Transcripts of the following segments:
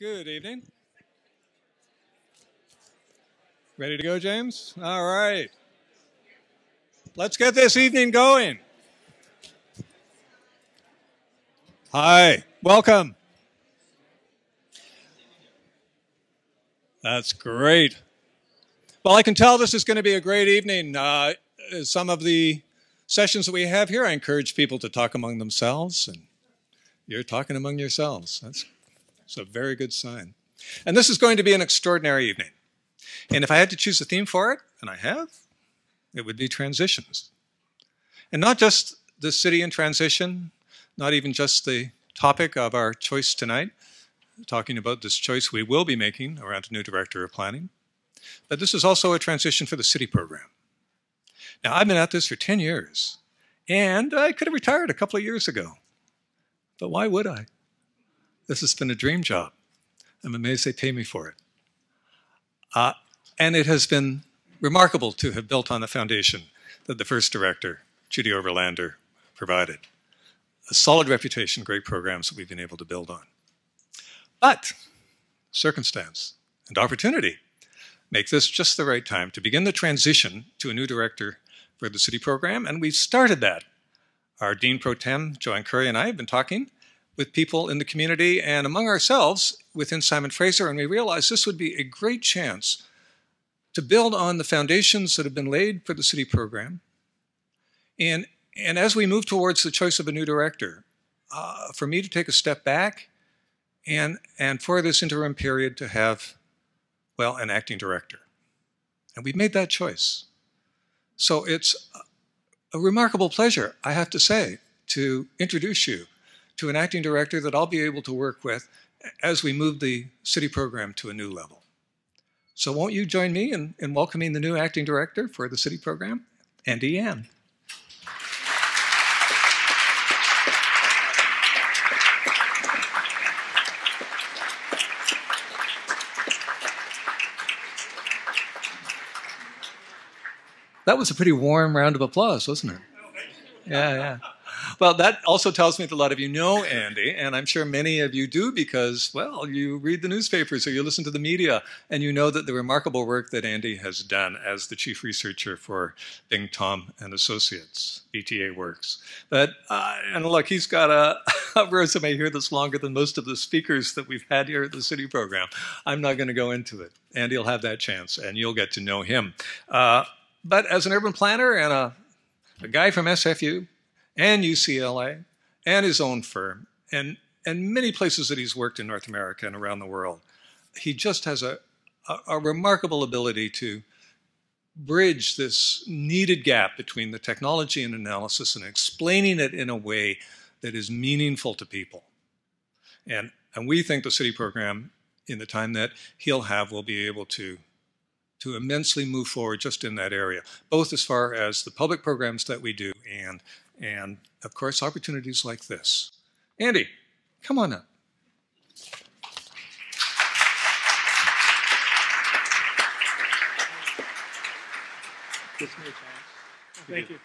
Good evening. Ready to go, James? All right. Let's get this evening going. Hi, welcome. That's great. Well, I can tell this is going to be a great evening. Uh, some of the sessions that we have here, I encourage people to talk among themselves, and you're talking among yourselves. That's, that's a very good sign. And this is going to be an extraordinary evening. And if I had to choose a theme for it, and I have, it would be transitions. And not just the city in transition, not even just the topic of our choice tonight, talking about this choice we will be making around a new director of planning, but this is also a transition for the city program. Now, I've been at this for 10 years, and I could have retired a couple of years ago. But why would I? This has been a dream job. I'm amazed they pay me for it. Uh, and it has been remarkable to have built on the foundation that the first director, Judy Oberlander, provided. A solid reputation, great programs that we've been able to build on. But circumstance and opportunity make this just the right time to begin the transition to a new director for the city program, and we've started that. Our Dean Pro Tem, Joanne Curry, and I have been talking with people in the community and among ourselves within Simon Fraser, and we realized this would be a great chance to build on the foundations that have been laid for the city program. And, and as we move towards the choice of a new director, uh, for me to take a step back and, and for this interim period to have, well, an acting director. And we've made that choice. So it's a remarkable pleasure, I have to say, to introduce you to an acting director that I'll be able to work with as we move the city program to a new level. So won't you join me in, in welcoming the new acting director for the city program, Andy Yan. That was a pretty warm round of applause, wasn't it? Yeah, yeah. Well, that also tells me that a lot of you know Andy, and I'm sure many of you do because, well, you read the newspapers or you listen to the media, and you know that the remarkable work that Andy has done as the chief researcher for Bing Thom and Associates, BTA Works. But uh, and look, he's got a, a resume here that's longer than most of the speakers that we've had here at the city program. I'm not going to go into it. Andy will have that chance, and you'll get to know him. Uh, but as an urban planner and a, a guy from SFU and UCLA and his own firm and, and many places that he's worked in North America and around the world, he just has a, a, a remarkable ability to bridge this needed gap between the technology and analysis and explaining it in a way that is meaningful to people. And, and we think the city program, in the time that he'll have, will be able to to immensely move forward just in that area, both as far as the public programs that we do and, and of course, opportunities like this. Andy, come on up. Thank you.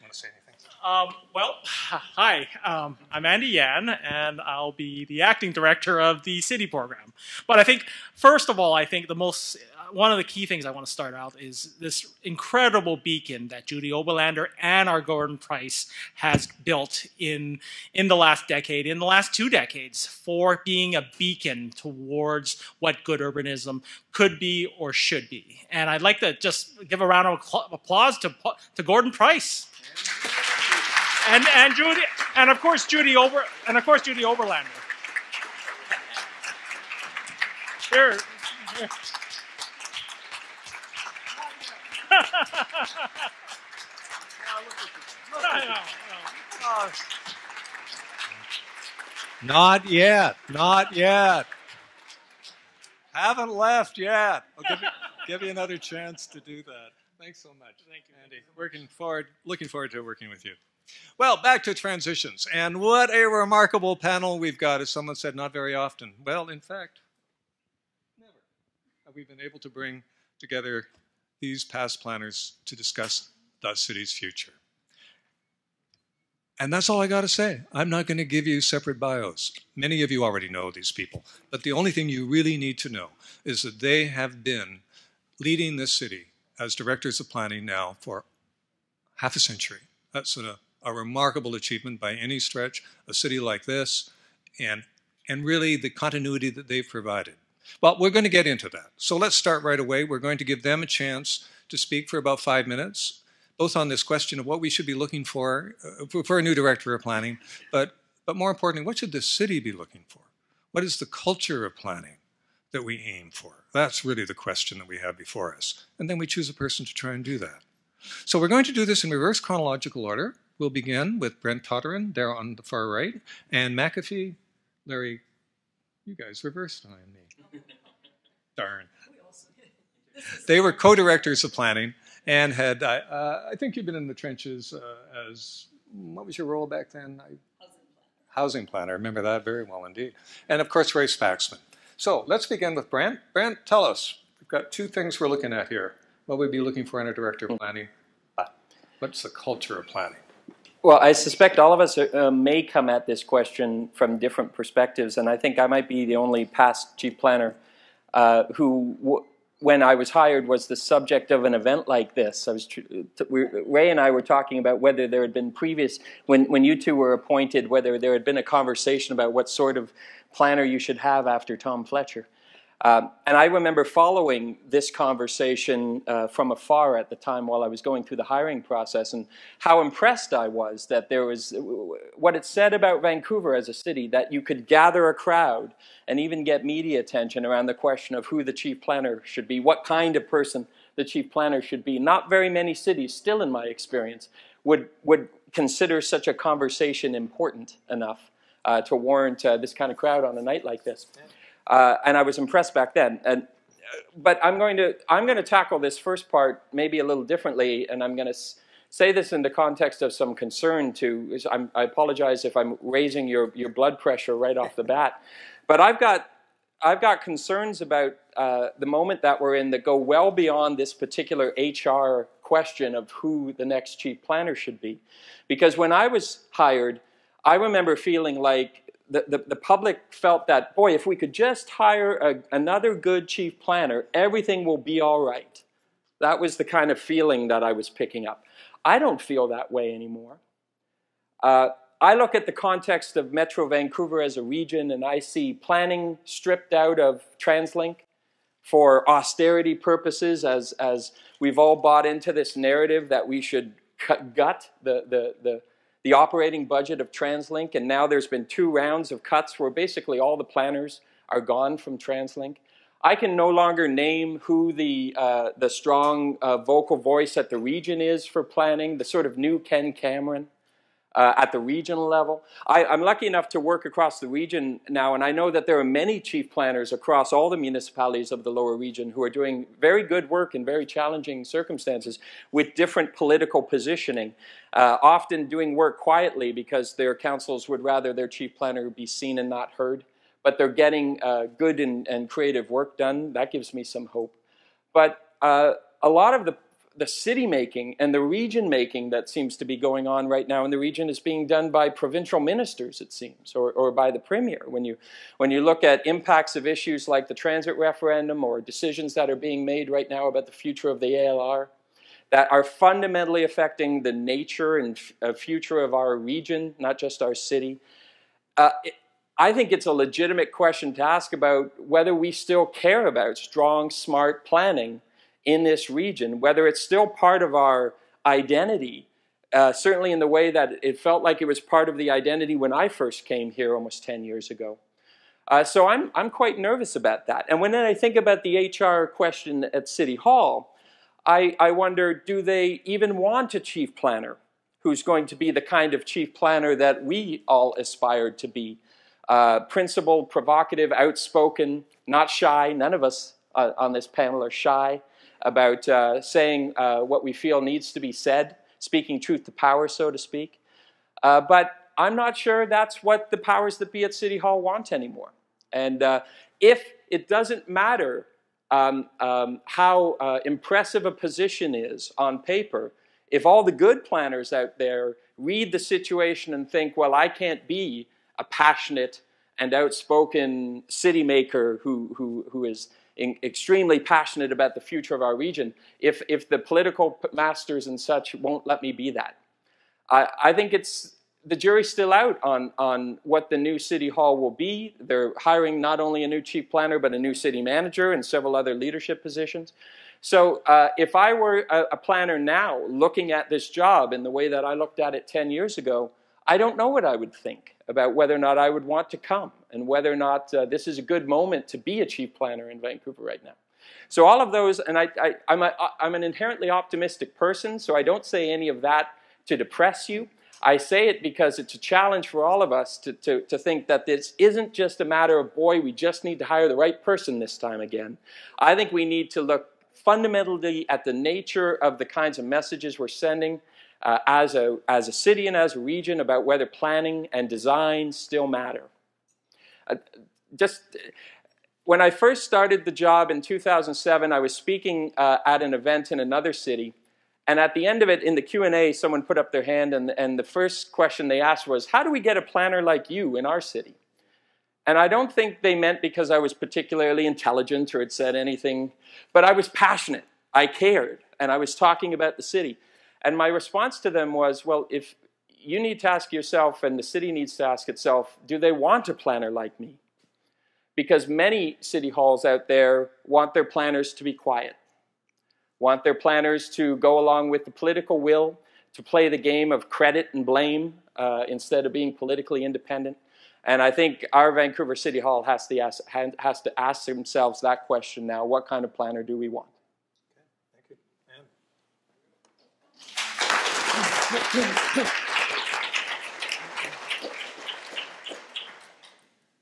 Want to say anything? Um, well, hi, um, I'm Andy Yan, and I'll be the acting director of the city program. But I think, first of all, I think the most one of the key things I want to start out is this incredible beacon that Judy Oberlander and our Gordon Price has built in in the last decade, in the last two decades, for being a beacon towards what good urbanism could be or should be. And I'd like to just give a round of applause to to Gordon Price. And, and Judy, and of course Judy Ober, and of course Judy Oberlander. Here, here. Not yet. Not yet. Haven't left yet. I'll give you, give you another chance to do that. Thanks so much. Thank you, Andy. Working forward, looking forward to working with you. Well, back to transitions. And what a remarkable panel we've got, as someone said, not very often. Well, in fact, never have we been able to bring together these past planners to discuss the city's future. And that's all I got to say. I'm not going to give you separate bios. Many of you already know these people. But the only thing you really need to know is that they have been leading this city as directors of planning now for half a century. That's a, a remarkable achievement by any stretch, a city like this, and, and really the continuity that they've provided. Well, we're going to get into that. So let's start right away. We're going to give them a chance to speak for about five minutes both on this question of what we should be looking for uh, for a new director of planning, but, but more importantly, what should the city be looking for? What is the culture of planning that we aim for? That's really the question that we have before us. And then we choose a person to try and do that. So we're going to do this in reverse chronological order. We'll begin with Brent Toderian there on the far right, Ann McAfee, Larry, you guys reversed on me. Darn. They were co-directors of planning, and had, uh, I think you've been in the trenches uh, as, what was your role back then? I, housing planner. I remember that very well indeed. And of course, Ray Spaxman. So let's begin with Brent. Brent, tell us. We've got two things we're looking at here. What we'd be looking for in a director of planning. What's the culture of planning? Well, I suspect all of us uh, may come at this question from different perspectives, and I think I might be the only past chief planner uh, who when I was hired was the subject of an event like this. I was we, Ray and I were talking about whether there had been previous when when you two were appointed, whether there had been a conversation about what sort of planner you should have after Tom Fletcher. Um, and I remember following this conversation uh, from afar at the time while I was going through the hiring process and how impressed I was that there was what it said about Vancouver as a city that you could gather a crowd and even get media attention around the question of who the chief planner should be, what kind of person the chief planner should be. Not very many cities, still in my experience, would, would consider such a conversation important enough uh, to warrant uh, this kind of crowd on a night like this. Yeah. Uh, and I was impressed back then. And, uh, but I'm going to I'm going to tackle this first part maybe a little differently, and I'm going to say this in the context of some concern to. i apologize if I'm raising your your blood pressure right off the bat, but I've got I've got concerns about uh, the moment that we're in that go well beyond this particular HR question of who the next chief planner should be, because when I was hired, I remember feeling like the, the, the, public felt that, boy, if we could just hire a, another good chief planner, everything will be all right. That was the kind of feeling that I was picking up. I don't feel that way anymore. Uh, I look at the context of Metro Vancouver as a region and I see planning stripped out of TransLink for austerity purposes as, as we've all bought into this narrative that we should cut, gut the, the, the, the operating budget of TransLink, and now there's been two rounds of cuts where basically all the planners are gone from TransLink. I can no longer name who the, uh, the strong uh, vocal voice at the region is for planning, the sort of new Ken Cameron uh, at the regional level. I, am lucky enough to work across the region now, and I know that there are many chief planners across all the municipalities of the lower region who are doing very good work in very challenging circumstances with different political positioning, uh, often doing work quietly because their councils would rather their chief planner be seen and not heard. But they're getting uh, good and, and, creative work done. That gives me some hope. But uh, a lot of the the city making and the region making that seems to be going on right now in the region is being done by provincial ministers, it seems, or, or by the premier. When you, when you look at impacts of issues like the transit referendum or decisions that are being made right now about the future of the ALR, that are fundamentally affecting the nature and uh, future of our region, not just our city. Uh, it, I think it's a legitimate question to ask about whether we still care about strong, smart planning in this region, whether it's still part of our identity, uh, certainly in the way that it felt like it was part of the identity when I first came here almost 10 years ago. Uh, so I'm, I'm quite nervous about that. And when I think about the HR question at City Hall, I, I wonder, do they even want a chief planner who's going to be the kind of chief planner that we all aspired to be? Uh, principled, provocative, outspoken, not shy. None of us uh, on this panel are shy about uh, saying uh, what we feel needs to be said, speaking truth to power, so to speak. Uh, but I'm not sure that's what the powers that be at City Hall want anymore. And uh, if it doesn't matter um, um, how uh, impressive a position is on paper, if all the good planners out there read the situation and think, well, I can't be a passionate and outspoken city maker who, who, who is in, extremely passionate about the future of our region if, if the political masters and such won't let me be that. I, I think it's the jury's still out on, on what the new city hall will be. They're hiring not only a new chief planner, but a new city manager and several other leadership positions. So uh, if I were a, a, planner now looking at this job in the way that I looked at it 10 years ago, I don't know what I would think about whether or not I would want to come and whether or not uh, this is a good moment to be a chief planner in Vancouver right now. So all of those, and I, I, I'm, a, I'm an inherently optimistic person, so I don't say any of that to depress you. I say it because it's a challenge for all of us to, to, to think that this isn't just a matter of, boy, we just need to hire the right person this time again. I think we need to look fundamentally at the nature of the kinds of messages we're sending uh, as, a, as a city and as a region about whether planning and design still matter. Uh, just when I first started the job in 2007, I was speaking uh, at an event in another city, and at the end of it, in the Q&A, someone put up their hand, and, and the first question they asked was, how do we get a planner like you in our city? And I don't think they meant because I was particularly intelligent or had said anything, but I was passionate. I cared, and I was talking about the city. And my response to them was, well, if you need to ask yourself, and the city needs to ask itself, do they want a planner like me? Because many city halls out there want their planners to be quiet want their planners to go along with the political will, to play the game of credit and blame uh, instead of being politically independent. And I think our Vancouver City Hall has to, ask, has to ask themselves that question now. What kind of planner do we want? Okay, thank you.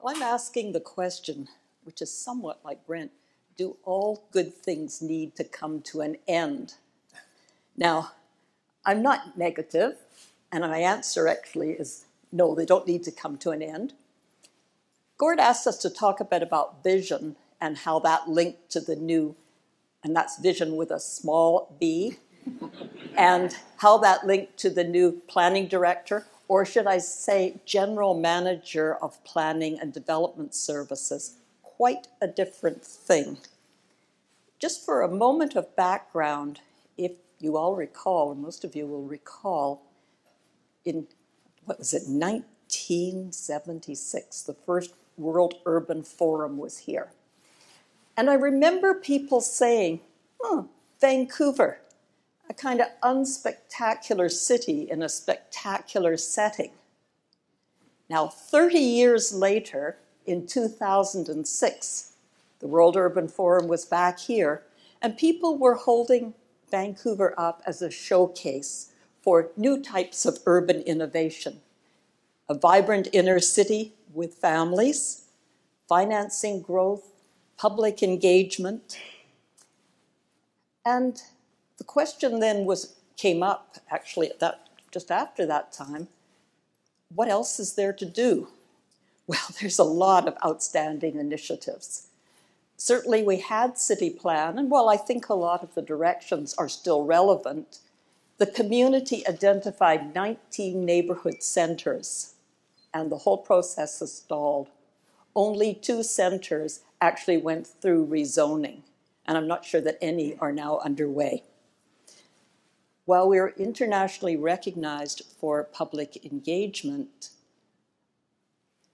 Well, I'm asking the question, which is somewhat like Brent do all good things need to come to an end? Now, I'm not negative, and my answer actually is no, they don't need to come to an end. Gord asked us to talk a bit about vision and how that linked to the new, and that's vision with a small b, and how that linked to the new planning director, or should I say general manager of planning and development services quite a different thing. Just for a moment of background, if you all recall, or most of you will recall, in what was it, 1976, the first World Urban Forum was here. And I remember people saying, oh, Vancouver, a kind of unspectacular city in a spectacular setting. Now, 30 years later, in 2006, the World Urban Forum was back here, and people were holding Vancouver up as a showcase for new types of urban innovation. A vibrant inner city with families, financing growth, public engagement. And the question then was came up actually at that just after that time, what else is there to do? Well, there's a lot of outstanding initiatives. Certainly we had city plan, and while I think a lot of the directions are still relevant, the community identified 19 neighborhood centers, and the whole process has stalled. Only two centers actually went through rezoning, and I'm not sure that any are now underway. While we're internationally recognized for public engagement,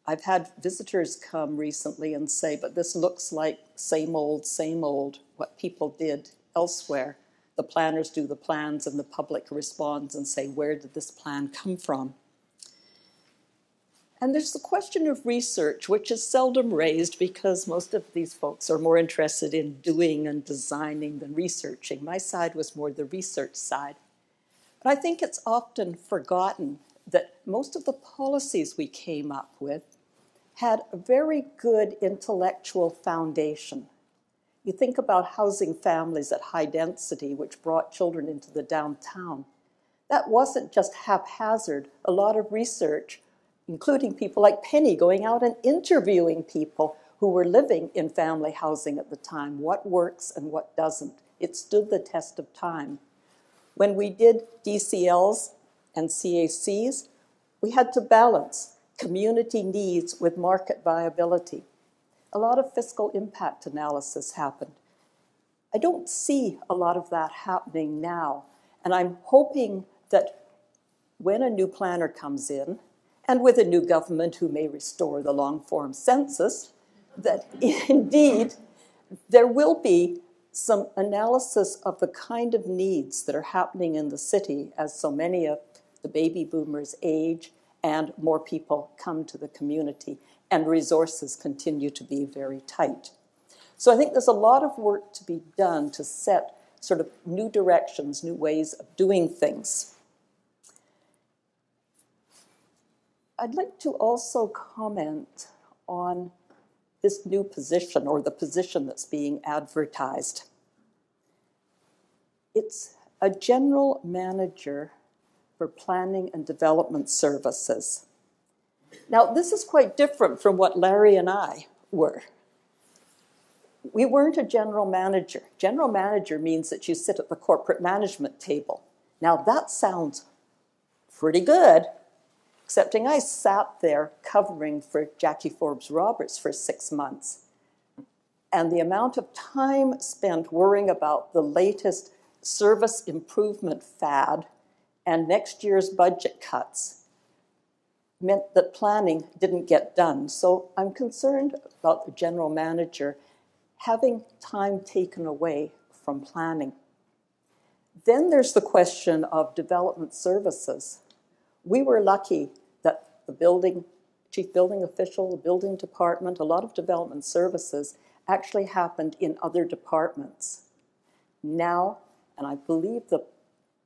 I've had visitors come recently and say, but this looks like same old, same old, what people did elsewhere. The planners do the plans and the public responds and say, where did this plan come from? And there's the question of research, which is seldom raised because most of these folks are more interested in doing and designing than researching. My side was more the research side. But I think it's often forgotten that most of the policies we came up with had a very good intellectual foundation. You think about housing families at high density, which brought children into the downtown. That wasn't just haphazard. A lot of research, including people like Penny going out and interviewing people who were living in family housing at the time, what works and what doesn't. It stood the test of time. When we did DCLs, and CACs, we had to balance community needs with market viability. A lot of fiscal impact analysis happened. I don't see a lot of that happening now, and I'm hoping that when a new planner comes in, and with a new government who may restore the long form census, that indeed there will be some analysis of the kind of needs that are happening in the city as so many of the baby boomers age and more people come to the community and resources continue to be very tight. So I think there's a lot of work to be done to set sort of new directions, new ways of doing things. I'd like to also comment on this new position or the position that's being advertised. It's a general manager for planning and development services. Now, this is quite different from what Larry and I were. We weren't a general manager. General manager means that you sit at the corporate management table. Now, that sounds pretty good, excepting I sat there covering for Jackie Forbes Roberts for six months. And the amount of time spent worrying about the latest service improvement fad and next year's budget cuts meant that planning didn't get done. So I'm concerned about the general manager having time taken away from planning. Then there's the question of development services. We were lucky the building, chief building official, the building department, a lot of development services actually happened in other departments. Now, and I believe that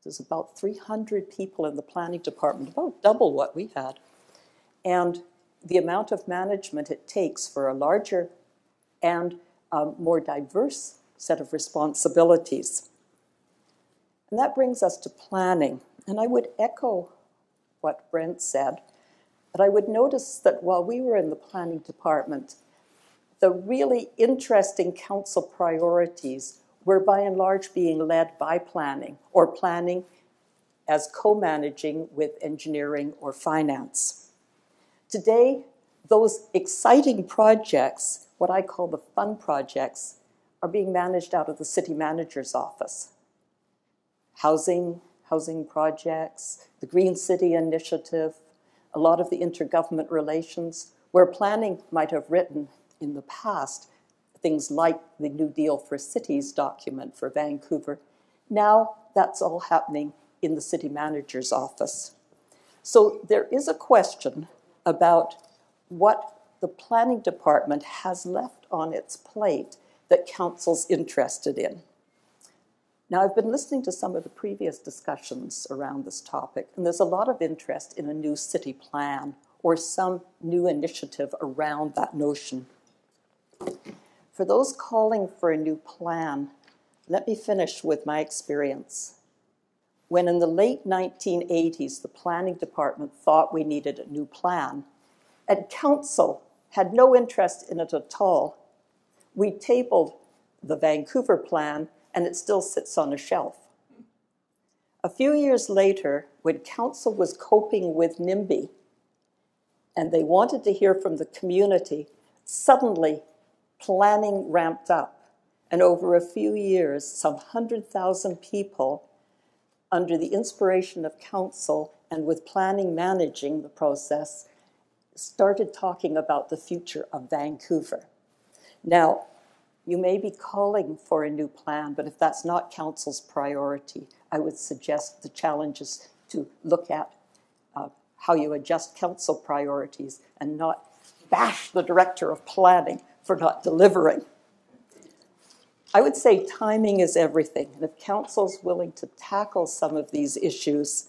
there's about 300 people in the planning department, about double what we had. And the amount of management it takes for a larger and um, more diverse set of responsibilities. And that brings us to planning. And I would echo what Brent said. But I would notice that while we were in the planning department, the really interesting council priorities were by and large being led by planning or planning as co managing with engineering or finance. Today, those exciting projects, what I call the fun projects, are being managed out of the city manager's office. Housing, housing projects, the Green City Initiative, a lot of the intergovernment relations, where planning might have written in the past things like the New Deal for Cities document for Vancouver. Now that's all happening in the city manager's office. So there is a question about what the planning department has left on its plate that council's interested in. Now, I've been listening to some of the previous discussions around this topic, and there's a lot of interest in a new city plan or some new initiative around that notion. For those calling for a new plan, let me finish with my experience. When in the late 1980s the planning department thought we needed a new plan, and council had no interest in it at all, we tabled the Vancouver plan and it still sits on a shelf. A few years later, when council was coping with NIMBY and they wanted to hear from the community, suddenly planning ramped up. And over a few years, some 100,000 people, under the inspiration of council and with planning managing the process, started talking about the future of Vancouver. Now, you may be calling for a new plan, but if that's not council's priority, I would suggest the challenge is to look at uh, how you adjust council priorities and not bash the director of planning for not delivering. I would say timing is everything. And if council's willing to tackle some of these issues,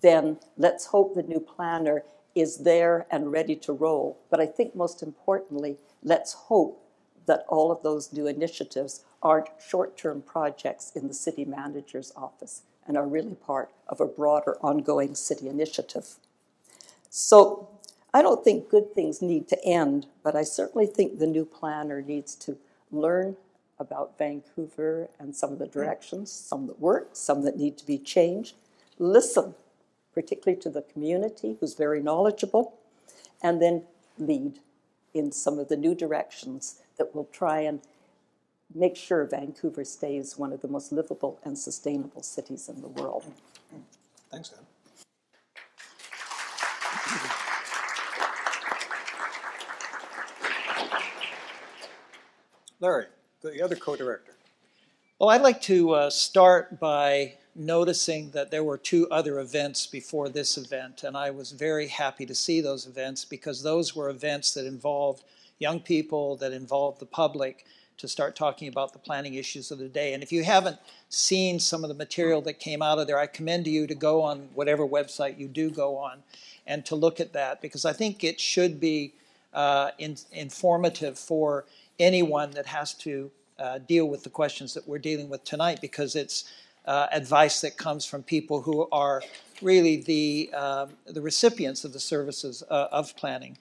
then let's hope the new planner is there and ready to roll. But I think most importantly, let's hope that all of those new initiatives aren't short-term projects in the city manager's office and are really part of a broader ongoing city initiative. So I don't think good things need to end, but I certainly think the new planner needs to learn about Vancouver and some of the hmm. directions, some that work, some that need to be changed. Listen particularly to the community, who's very knowledgeable, and then lead in some of the new directions that will try and make sure Vancouver stays one of the most livable and sustainable cities in the world. Thanks, Ann. Larry, the other co-director. Well, I'd like to uh, start by noticing that there were two other events before this event, and I was very happy to see those events because those were events that involved young people, that involve the public to start talking about the planning issues of the day. And if you haven't seen some of the material that came out of there, I commend to you to go on whatever website you do go on and to look at that because I think it should be uh, in, informative for anyone that has to uh, deal with the questions that we're dealing with tonight because it's uh, advice that comes from people who are really the, uh, the recipients of the services uh, of planning.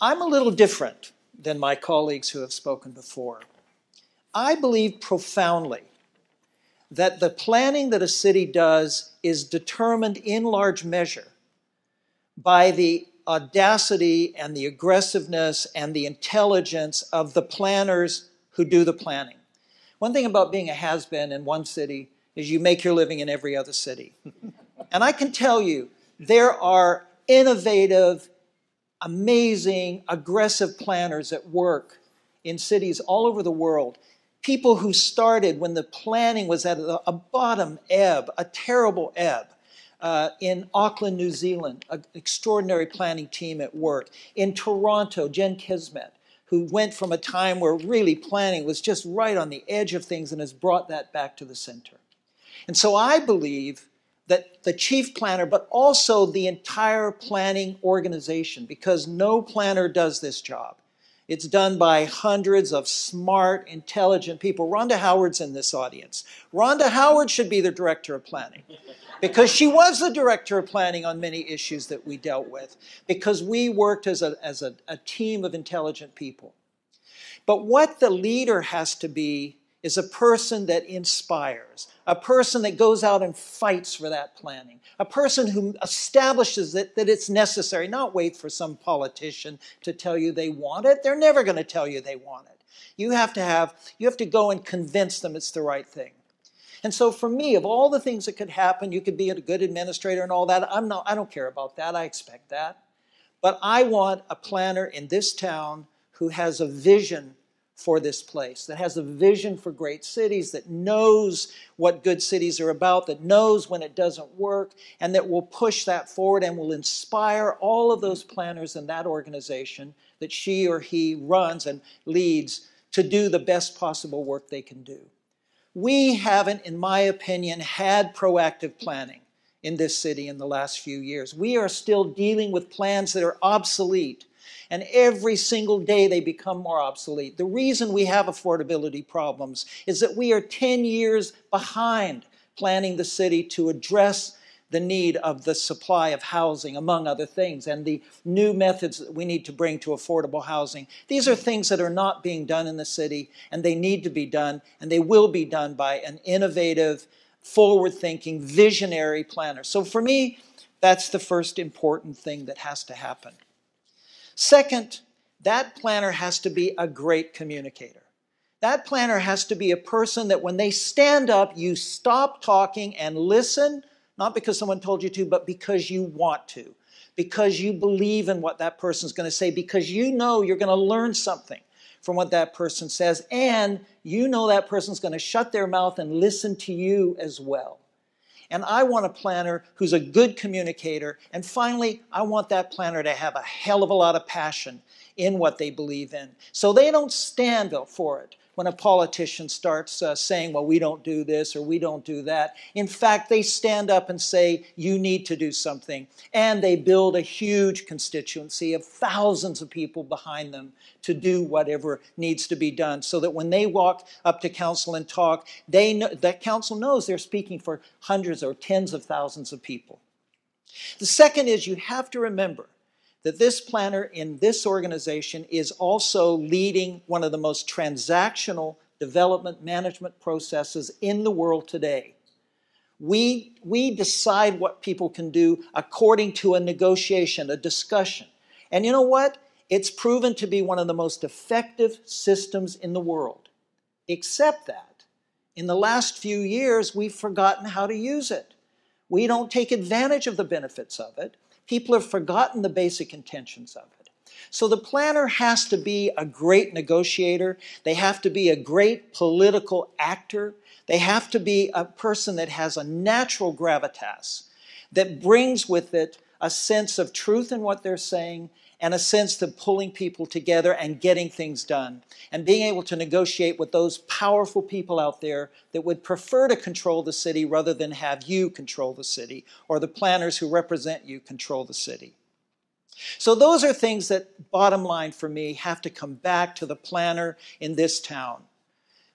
I'm a little different than my colleagues who have spoken before. I believe profoundly that the planning that a city does is determined in large measure by the audacity and the aggressiveness and the intelligence of the planners who do the planning. One thing about being a has been in one city is you make your living in every other city. and I can tell you, there are innovative, amazing, aggressive planners at work in cities all over the world. People who started when the planning was at a, bottom ebb, a terrible ebb. Uh, in Auckland, New Zealand, an extraordinary planning team at work. In Toronto, Jen Keesmaat, who went from a time where really planning was just right on the edge of things and has brought that back to the center. And so I believe that the chief planner, but also the entire planning organization, because no planner does this job. It's done by hundreds of smart, intelligent people. Rhonda Howard's in this audience. Rhonda Howard should be the director of planning because she was the director of planning on many issues that we dealt with, because we worked as a, as a, a team of intelligent people. But what the leader has to be is a person that inspires, a person that goes out and fights for that planning, a person who establishes it, that it's necessary, not wait for some politician to tell you they want it. They're never going to tell you they want it. You have to have, you have to go and convince them it's the right thing. And so for me, of all the things that could happen, you could be a good administrator and all that. I'm not, I don't care about that. I expect that. But I want a planner in this town who has a vision for this place, that has a vision for great cities, that knows what good cities are about, that knows when it doesn't work, and that will push that forward and will inspire all of those planners in that organization that she or he runs and leads to do the best possible work they can do. We haven't, in my opinion, had proactive planning in this city in the last few years. We are still dealing with plans that are obsolete and every single day they become more obsolete. The reason we have affordability problems is that we are 10 years behind planning the city to address the need of the supply of housing, among other things, and the new methods that we need to bring to affordable housing. These are things that are not being done in the city, and they need to be done, and they will be done by an innovative, forward thinking, visionary planner. So for me, that's the first important thing that has to happen. Second, that planner has to be a great communicator. That planner has to be a person that when they stand up, you stop talking and listen, not because someone told you to, but because you want to, because you believe in what that person's going to say, because you know you're going to learn something from what that person says, and you know that person's going to shut their mouth and listen to you as well. And I want a planner who's a good communicator. And finally, I want that planner to have a hell of a lot of passion in what they believe in. So they don't stand for it when a politician starts uh, saying, well, we don't do this or we don't do that. In fact, they stand up and say, you need to do something. And they build a huge constituency of thousands of people behind them to do whatever needs to be done so that when they walk up to council and talk, they know, that council knows they're speaking for hundreds or tens of thousands of people. The second is you have to remember that this planner in this organization is also leading one of the most transactional development management processes in the world today. We, we decide what people can do according to a negotiation, a discussion. And you know what? It's proven to be one of the most effective systems in the world. Except that, in the last few years, we've forgotten how to use it. We don't take advantage of the benefits of it. People have forgotten the basic intentions of it. So the planner has to be a great negotiator. They have to be a great political actor. They have to be a person that has a natural gravitas that brings with it a sense of truth in what they're saying and a sense of pulling people together and getting things done and being able to negotiate with those powerful people out there that would prefer to control the city rather than have you control the city or the planners who represent you control the city. So those are things that, bottom line for me, have to come back to the planner in this town.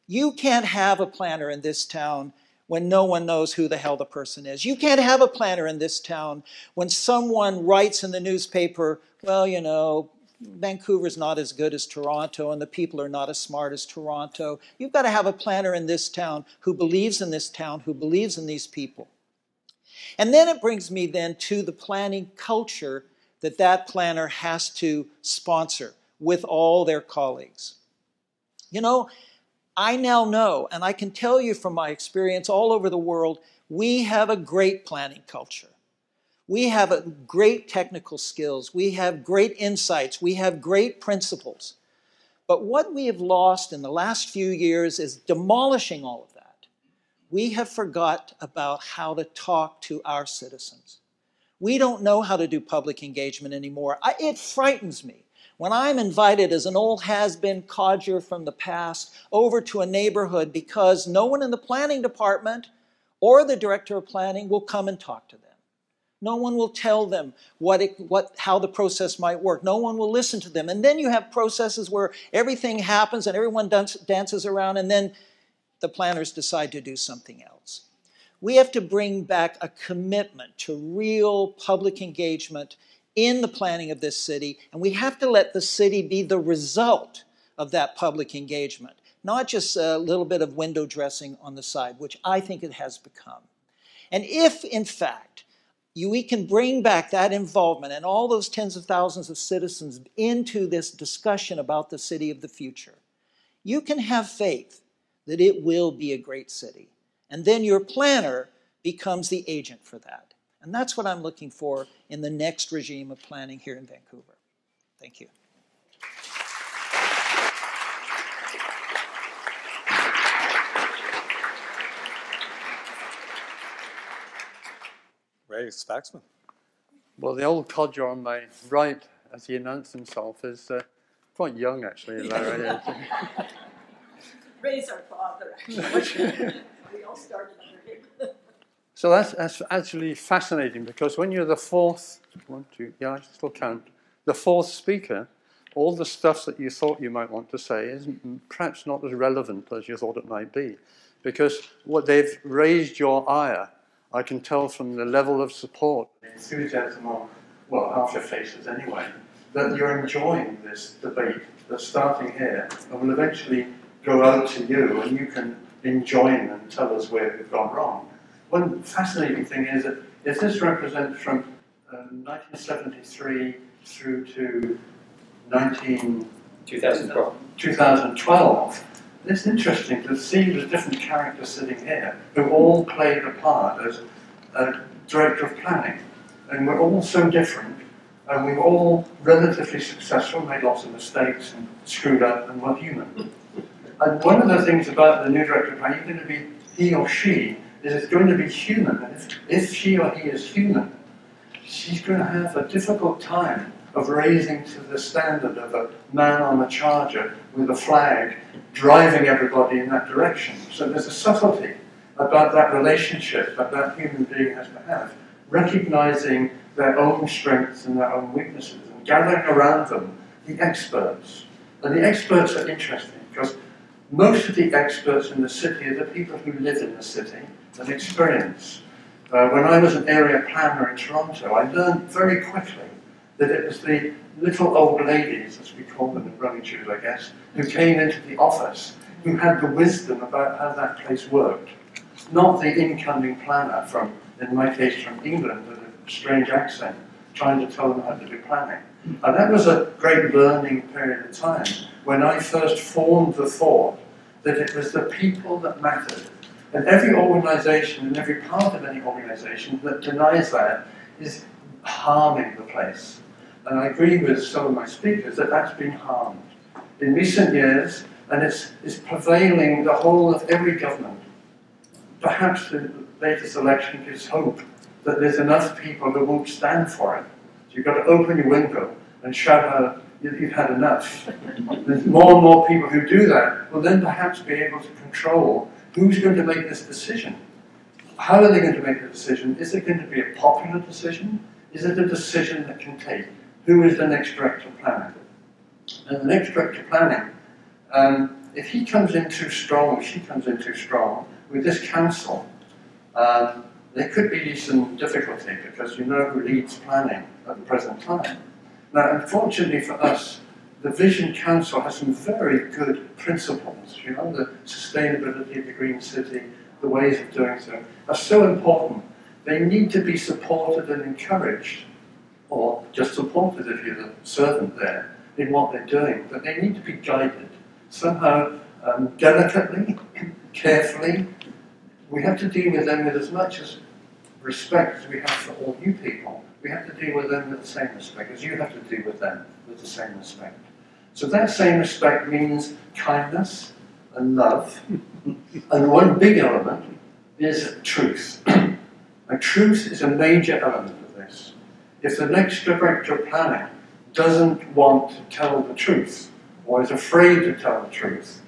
You can't have a planner in this town when no one knows who the hell the person is. You can't have a planner in this town when someone writes in the newspaper, well, you know, Vancouver's not as good as Toronto and the people are not as smart as Toronto. You've got to have a planner in this town who believes in this town, who believes in these people. And then it brings me then to the planning culture that that planner has to sponsor with all their colleagues. You know, I now know, and I can tell you from my experience all over the world, we have a great planning culture. We have great technical skills. We have great insights. We have great principles. But what we have lost in the last few years is demolishing all of that. We have forgot about how to talk to our citizens. We don't know how to do public engagement anymore. I, it frightens me. When I'm invited as an old has been codger from the past over to a neighborhood because no one in the planning department or the director of planning will come and talk to them. No one will tell them what it, what, how the process might work. No one will listen to them. And then you have processes where everything happens and everyone dance, dances around, and then the planners decide to do something else. We have to bring back a commitment to real public engagement in the planning of this city, and we have to let the city be the result of that public engagement, not just a little bit of window dressing on the side, which I think it has become. And if, in fact, you, we can bring back that involvement and all those tens of thousands of citizens into this discussion about the city of the future, you can have faith that it will be a great city. And then your planner becomes the agent for that. And that's what I'm looking for in the next regime of planning here in Vancouver. Thank you. Ray Spaxman. Well, the old codger on my right, as he announced himself, is uh, quite young, actually, Larry. Ray's our father, actually. we all started under him. So that's, that's actually fascinating because when you're the fourth, one, two, yeah, I still count, the fourth speaker, all the stuff that you thought you might want to say is perhaps not as relevant as you thought it might be. Because what they've raised your ire, I can tell from the level of support, enthusiasm well, half your faces anyway, that you're enjoying this debate that's starting here and will eventually go out to you and you can enjoin and tell us where we've gone wrong. One fascinating thing is that if this represents from um, 1973 through to 19, 2012. 2012, it's interesting to see the different characters sitting here who all played a part as a director of planning. And we're all so different, and we're all relatively successful, made lots of mistakes and screwed up, and we're human. And one of the things about the new director of planning, going to be he or she, is it's going to be human. And if, if she or he is human, she's going to have a difficult time of raising to the standard of a man on a charger with a flag driving everybody in that direction. So there's a subtlety about that relationship that that human being has to have, recognizing their own strengths and their own weaknesses, and gathering around them the experts. And the experts are interesting because most of the experts in the city are the people who live in the city and experience. Uh, when I was an area planner in Toronto, I learned very quickly that it was the little old ladies, as we call them in running shoes, I guess, who came into the office, who had the wisdom about how that place worked. not the incoming planner from, in my case, from England with a strange accent, trying to tell them how to do planning. And that was a great learning period of time when I first formed the thought that it was the people that mattered. And every organization and every part of any organization that denies that is harming the place. And I agree with some of my speakers that that's been harmed in recent years, and it's, it's prevailing the whole of every government. Perhaps the latest election gives hope that there's enough people who won't stand for it. So you've got to open your window and shout out, you've had enough. There's more and more people who do that will then perhaps be able to control who's going to make this decision. How are they going to make the decision? Is it going to be a popular decision? Is it a decision that can take? Who is the next director of planning? And the next director of planning, um, if he comes in too strong, she comes in too strong, with this council, um, there could be some difficulty because you know who leads planning at the present time. Now, unfortunately for us, the Vision Council has some very good principles, you know, the sustainability of the green city, the ways of doing so, are so important. They need to be supported and encouraged, or just supported if you're the servant there, in what they're doing, but they need to be guided somehow um, delicately, carefully. We have to deal with them with as much as respect as we have for all you people. We have to deal with them with the same respect as you have to deal with them with the same respect. So that same respect means kindness and love. and one big element is truth. and truth is a major element of this. If the next director of planning doesn't want to tell the truth, or is afraid to tell the truth,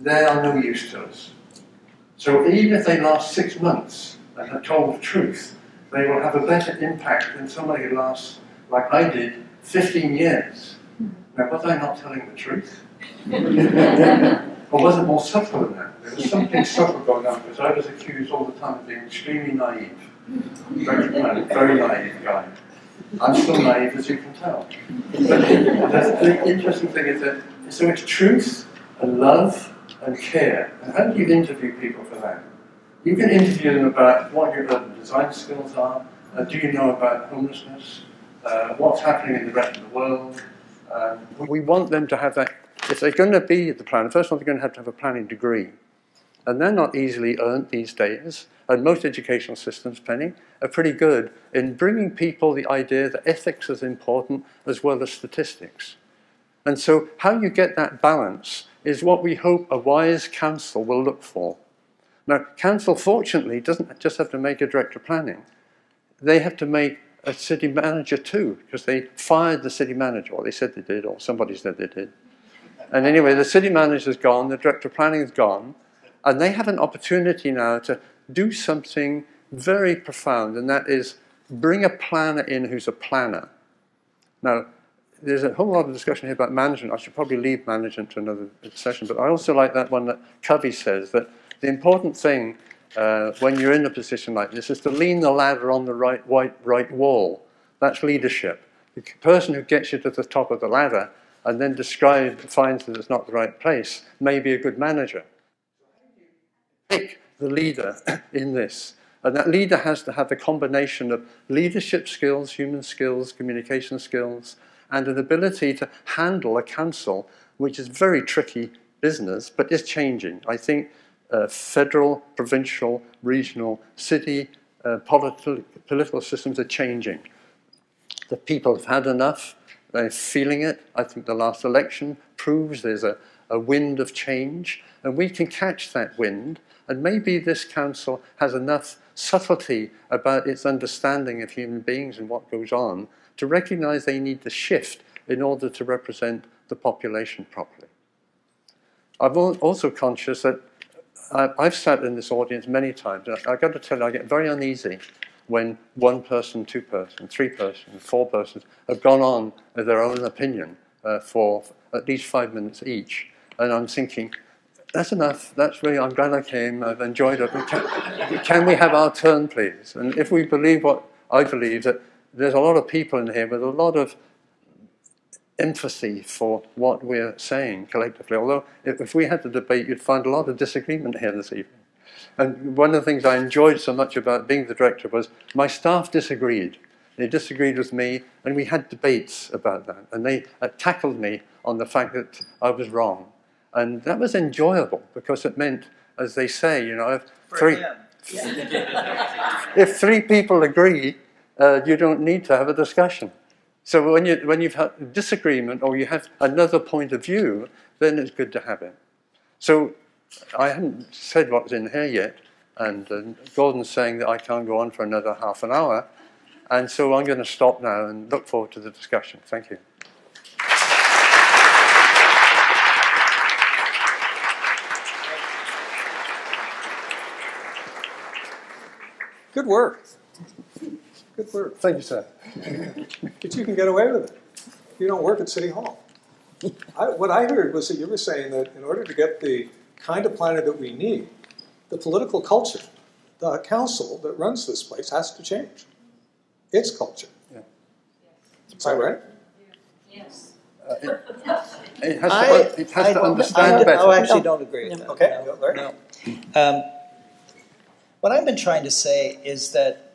they are no use to us. So even if they last six months and have told the truth, they will have a better impact than somebody who lasts, like I did, 15 years. Now, was I not telling the truth? or was it more subtle than that? There was something subtle going on because I was accused all the time of being extremely naive. Very, very naive guy. I'm still naive, as you can tell. But the interesting thing is that so it's truth and love and care. And how do you interview people for that? You can interview them about what your urban design skills are. Uh, do you know about homelessness? Uh, what's happening in the rest of the world? Um, we want them to have that. If they're going to be the planner, first of all, they're going to have to have a planning degree. And they're not easily earned these days. And most educational systems, Penny, are pretty good in bringing people the idea that ethics is important as well as statistics. And so how you get that balance is what we hope a wise council will look for. Now, council, fortunately, doesn't just have to make a director planning. They have to make a city manager too, because they fired the city manager, or they said they did, or somebody said they did. And anyway, the city manager's gone, the director of planning is gone, and they have an opportunity now to do something very profound, and that is bring a planner in who's a planner. Now, there's a whole lot of discussion here about management. I should probably leave management to another session, but I also like that one that Covey says that the important thing uh, when you're in a position like this is to lean the ladder on the right, right, right wall. That's leadership. The person who gets you to the top of the ladder and then describe, finds that it's not the right place may be a good manager. Pick the leader in this. And that leader has to have a combination of leadership skills, human skills, communication skills, and an ability to handle a council, which is very tricky business, but is changing. I think federal, provincial, regional, city uh, politi political systems are changing. The people have had enough. They're feeling it. I think the last election proves there's a, a wind of change, and we can catch that wind. And maybe this council has enough subtlety about its understanding of human beings and what goes on to recognize they need to shift in order to represent the population properly. I'm also conscious that I've sat in this audience many times. I've got to tell you, I get very uneasy when one person, two person, three person, four persons have gone on with their own opinion uh, for at least five minutes each. And I'm thinking, that's enough. That's really, I'm glad I came. I've enjoyed it. Can, can we have our turn, please? And if we believe what I believe, that there's a lot of people in here with a lot of empathy for what we're saying collectively. Although if, we had the debate, you'd find a lot of disagreement here this evening. And one of the things I enjoyed so much about being the director was my staff disagreed. They disagreed with me, and we had debates about that. And they uh, tackled me on the fact that I was wrong. And that was enjoyable because it meant, as they say, you know, if three, if three people agree, uh, you don't need to have a discussion. So when, you, when you've had disagreement or you have another point of view, then it's good to have it. So I haven't said what's in here yet, and uh, Gordon's saying that I can't go on for another half an hour, and so I'm going to stop now and look forward to the discussion. Thank you. Good work. Good work. Thank you, sir. But you can get away with it. You don't work at City Hall. I, what I heard was that you were saying that in order to get the kind of planner that we need, the political culture, the council that runs this place has to change. Its culture. Yeah. Is that right? Yes. Uh, it, it has I, to, it has I to don't- understand I, better. I actually don't agree with that. Okay, No, go, Larry. no. Um, what I've been trying to say is that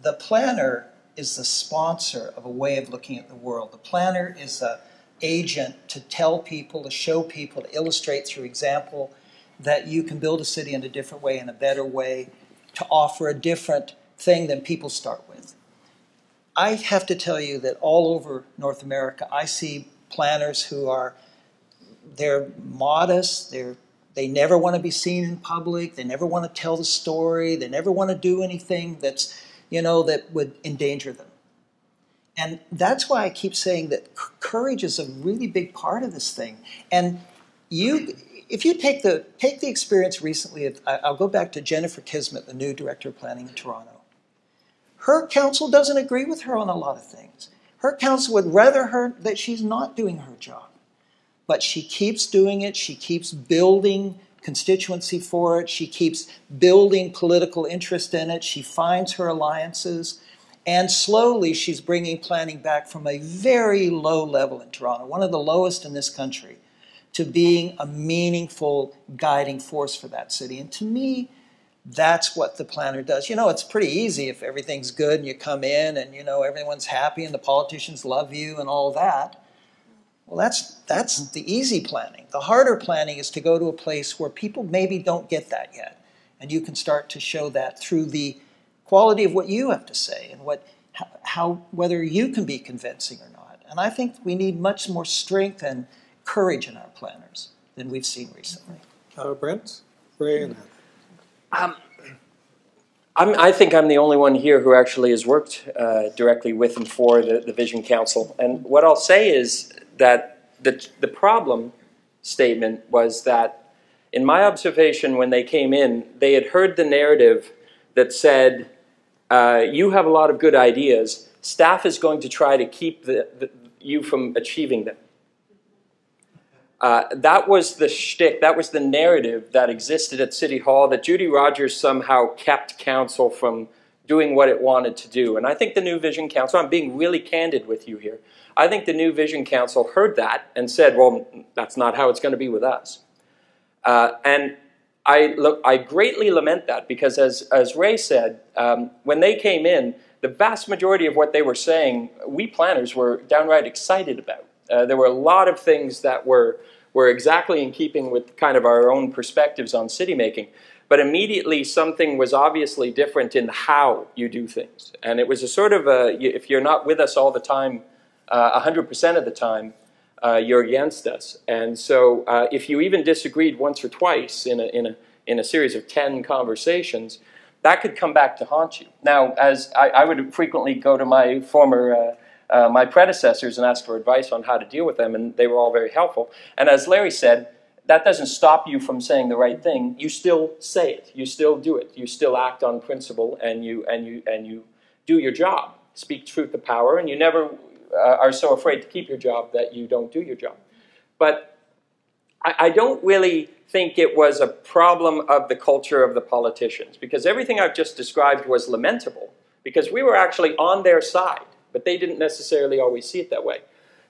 the planner is the sponsor of a way of looking at the world. The planner is a agent to tell people, to show people, to illustrate through example that you can build a city in a different way, in a better way, to offer a different thing than people start with. I have to tell you that all over North America, I see planners who are they're modest, they're they never want to be seen in public, they never want to tell the story, they never want to do anything that's, you know, that would endanger them. And that's why I keep saying that c- courage is a really big part of this thing. And you if you take the take the experience recently I- I'll go back to Jennifer Keesmaat, the new director of planning in Toronto. Her council doesn't agree with her on a lot of things. Her council would rather her that she's not doing her job but she keeps doing it. She keeps building constituency for it. She keeps building political interest in it. She finds her alliances. And slowly she's bringing planning back from a very low level in Toronto, one of the lowest in this country, to being a meaningful guiding force for that city. And to me, that's what the planner does. You know, it's pretty easy if everything's good and you come in and, you know, everyone's happy and the politicians love you and all that. Well, that's that's the easy planning. The harder planning is to go to a place where people maybe don't get that yet, and you can start to show that through the quality of what you have to say and what how, how whether you can be convincing or not. And I think we need much more strength and courage in our planners than we've seen recently. Uh, Brent, Ray, and I'm, I think I'm the only one here who actually has worked uh, directly with and for the, the Vision Council. And what I'll say is that the, the problem statement was that, in my observation, when they came in, they had heard the narrative that said, uh, You have a lot of good ideas. Staff is going to try to keep the, you from achieving them. Uh, that was the shtick, that was the narrative that existed at City Hall that Judy Rogers somehow kept council from doing what it wanted to do. And I think the New Vision Council, I'm being really candid with you here, I think the New Vision Council heard that and said, well, that's not how it's going to be with us. Uh, and I, look, I greatly lament that because, as, as Ray said, um, when they came in, the vast majority of what they were saying, we planners were downright excited about. Uh, there were a lot of things that were, were exactly in keeping with kind of our own perspectives on city making. But immediately something was obviously different in how you do things. And it was a sort of a, if you're not with us all the time, uh, 100% of the time, uh, you're against us. And so uh, if you even disagreed once or twice in a, in, a, in a series of 10 conversations, that could come back to haunt you. Now, as I, I would frequently go to my former uh, my predecessors and ask for advice on how to deal with them, and they were all very helpful. And as Larry said, that doesn't stop you from saying the right thing. You still say it. You still do it. You still act on principle, and you and you and you do your job. Speak truth to power, and you never uh, are so afraid to keep your job that you don't do your job. But I, I don't really think it was a problem of the culture of the politicians because everything I've just described was lamentable because we were actually on their side but they didn't necessarily always see it that way.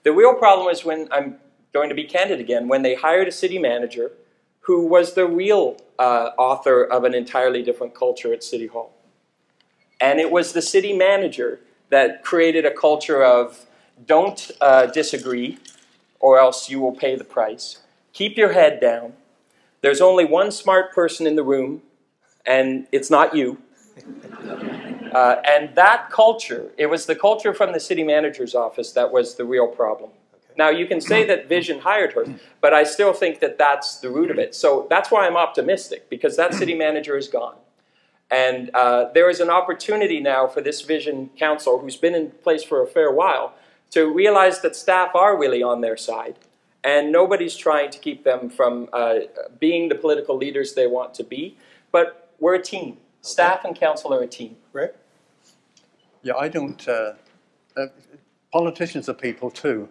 The real problem is when I'm going to be candid again, when they hired a city manager who was the real uh, author of an entirely different culture at City Hall. And it was the city manager that created a culture of don't uh, disagree or else you will pay the price. Keep your head down. There's only one smart person in the room, and it's not you. Uh, and that culture, it was the culture from the city manager's office that was the real problem. Now, you can say that Vision hired her, but I still think that that's the root of it. So that's why I'm optimistic, because that city manager is gone. And uh, there is an opportunity now for this Vision Council, who's been in place for a fair while, to realize that staff are really on their side. And nobody's trying to keep them from uh, being the political leaders they want to be. But we're a team. Staff and council are a team. Right? Yeah, I don't. Uh, uh, politicians are people too,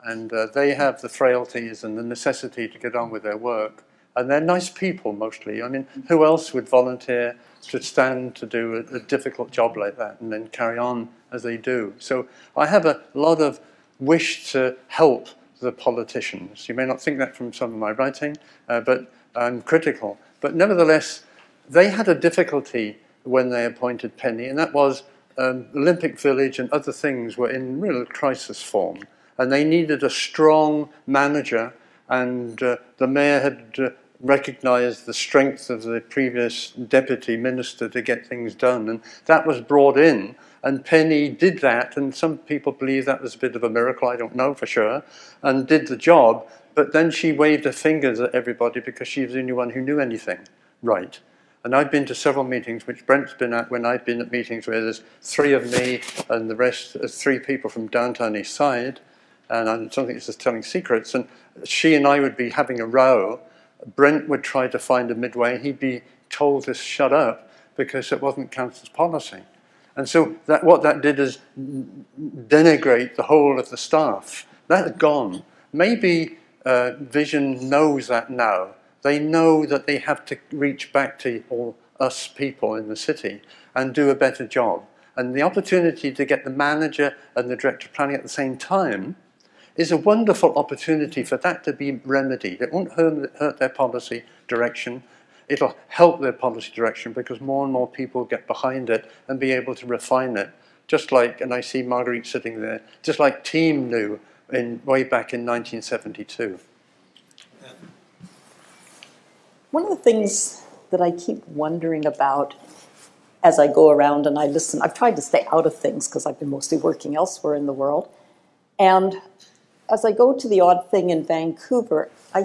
and uh, they have the frailties and the necessity to get on with their work. And they're nice people mostly. I mean, who else would volunteer to stand to do a, a difficult job like that and then carry on as they do? So I have a lot of wish to help the politicians. You may not think that from some of my writing, uh, but I'm critical. But nevertheless, they had a difficulty when they appointed Penny, and that was um, Olympic Village and other things were in real crisis form, and they needed a strong manager. And uh, the mayor had uh, recognised the strength of the previous deputy minister to get things done, and that was brought in. And Penny did that, and some people believe that was a bit of a miracle, I don't know for sure, and did the job. But then she waved her fingers at everybody because she was the only one who knew anything right. And I've been to several meetings, which Brent's been at when I've been at meetings where there's three of me and the rest, uh, three people from downtown East Side, and I don't think it's just telling secrets. And she and I would be having a row. Brent would try to find a midway. He'd be told to shut up because it wasn't council's policy. And so that, what that did is denigrate the whole of the staff. That's gone. Maybe uh, Vision knows that now they know that they have to reach back to all us people in the city and do a better job. And the opportunity to get the manager and the director of planning at the same time is a wonderful opportunity for that to be remedied. It won't hurt their policy direction. It'll help their policy direction because more and more people get behind it and be able to refine it. Just like, and I see Marguerite sitting there, just like Team knew in, way back in 1972. One of the things that I keep wondering about as I go around and I listen, I've tried to stay out of things because I've been mostly working elsewhere in the world. And as I go to the odd thing in Vancouver, I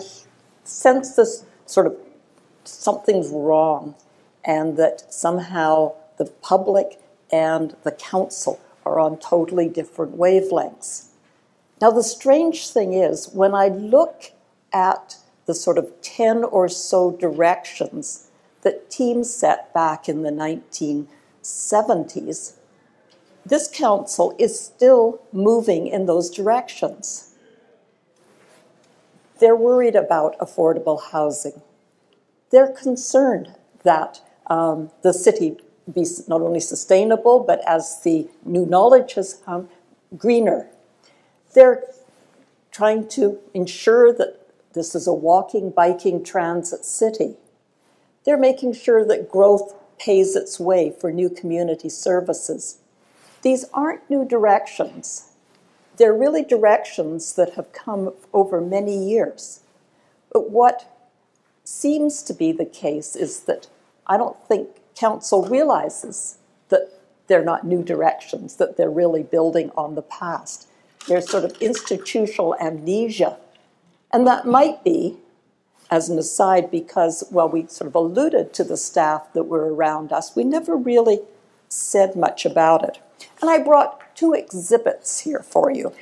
sense this sort of something's wrong and that somehow the public and the council are on totally different wavelengths. Now, the strange thing is, when I look at the sort of 10 or so directions that teams set back in the 1970s, this council is still moving in those directions. They're worried about affordable housing. They're concerned that um, the city be not only sustainable, but as the new knowledge has come, greener. They're trying to ensure that this is a walking, biking transit city. They're making sure that growth pays its way for new community services. These aren't new directions. They're really directions that have come over many years. But what seems to be the case is that I don't think council realizes that they're not new directions, that they're really building on the past. There's sort of institutional amnesia and that might be, as an aside, because, well, we sort of alluded to the staff that were around us. We never really said much about it. And I brought two exhibits here for you,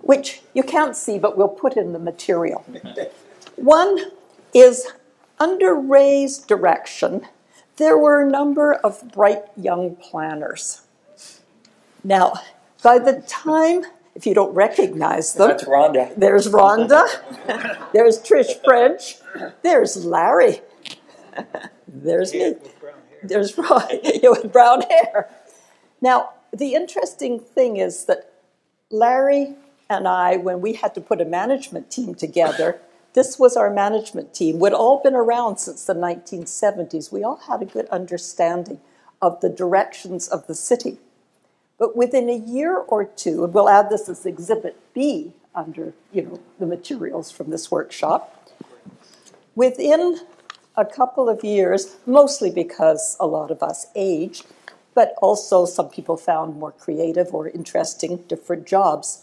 which you can't see, but we'll put in the material. One is under Ray's direction, there were a number of bright young planners. Now, by the time if you don't recognize them. That's Rhonda. There's Rhonda. there's Trish French. There's Larry. there's me. There's Ron with brown hair. Now, the interesting thing is that Larry and I, when we had to put a management team together, this was our management team. We'd all been around since the 1970s. We all had a good understanding of the directions of the city. But within a year or two, and we'll add this as Exhibit B under you know, the materials from this workshop, within a couple of years, mostly because a lot of us aged, but also some people found more creative or interesting different jobs.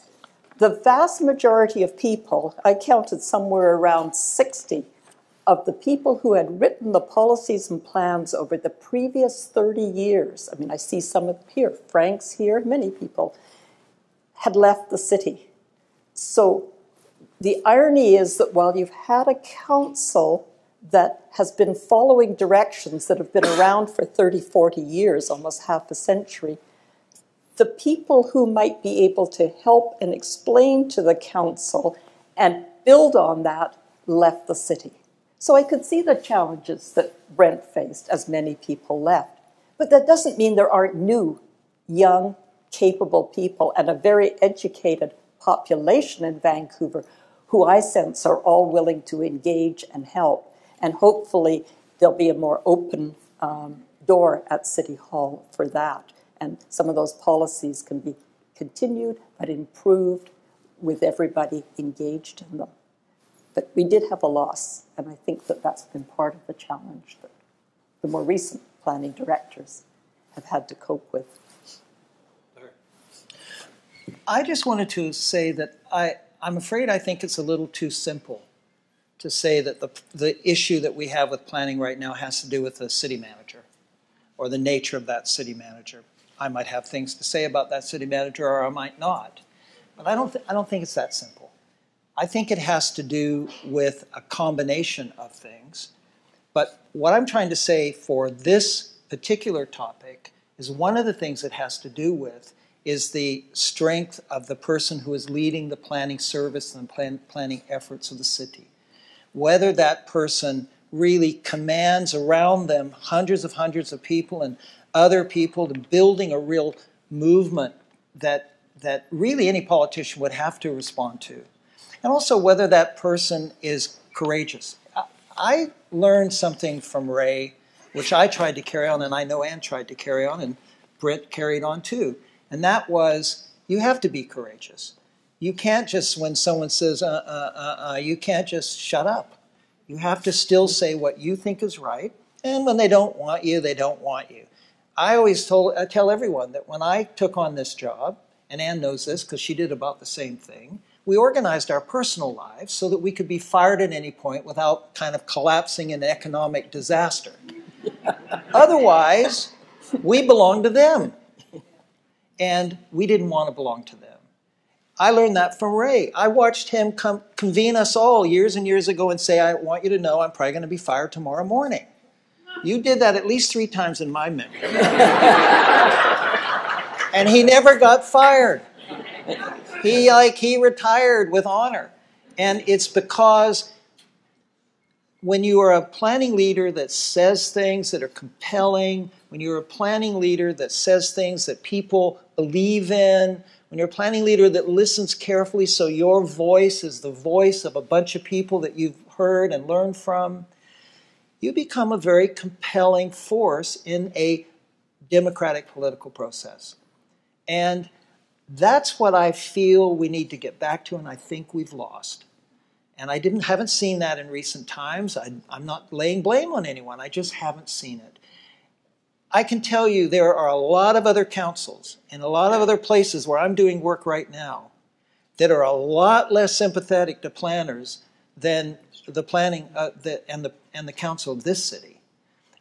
The vast majority of people, I counted somewhere around 60, of the people who had written the policies and plans over the previous 30 years, I mean, I see some of here, Frank's here, many people, had left the city. So the irony is that while you've had a council that has been following directions that have been around for 30, 40 years, almost half a century, the people who might be able to help and explain to the council and build on that left the city. So I could see the challenges that Brent faced as many people left. But that doesn't mean there aren't new, young, capable people and a very educated population in Vancouver who I sense are all willing to engage and help. And hopefully there'll be a more open um, door at City Hall for that. And some of those policies can be continued but improved with everybody engaged in them. But we did have a loss, and I think that that's been part of the challenge that the more recent planning directors have had to cope with. I just wanted to say that I, I'm afraid I think it's a little too simple to say that the, the issue that we have with planning right now has to do with the city manager or the nature of that city manager. I might have things to say about that city manager or I might not. But I don't, I don't think it's that simple. I think it has to do with a combination of things. But what I'm trying to say for this particular topic is one of the things it has to do with is the strength of the person who is leading the planning service and plan, planning efforts of the city. Whether that person really commands around them hundreds of hundreds of people and other people to building a real movement that, that really any politician would have to respond to. And also whether that person is courageous. I learned something from Ray, which I tried to carry on, and I know Ann tried to carry on, and Brent carried on too and that was you have to be courageous. You can't just, when someone says, uh, uh, uh, uh, you can't just shut up. You have to still say what you think is right. And when they don't want you, they don't want you. I always told, I tell everyone that when I took on this job, and Ann knows this because she did about the same thing, we organized our personal lives so that we could be fired at any point without kind of collapsing in an economic disaster. Otherwise, we belong to them and we didn't want to belong to them. I learned that from Ray. I watched him come, convene us all years and years ago and say, I want you to know I'm probably going to be fired tomorrow morning. You did that at least three times in my memory. and he never got fired. He like he retired with honor. And it's because when you are a planning leader that says things that are compelling, when you're a planning leader that says things that people believe in, when you're a planning leader that listens carefully so your voice is the voice of a bunch of people that you've heard and learned from, you become a very compelling force in a democratic political process. And that's what I feel we need to get back to, and I think we've lost. And I didn't haven't seen that in recent times. I, I'm not laying blame on anyone. I just haven't seen it. I can tell you there are a lot of other councils and a lot of other places where I'm doing work right now that are a lot less sympathetic to planners than the planning uh, the, and the and the council of this city.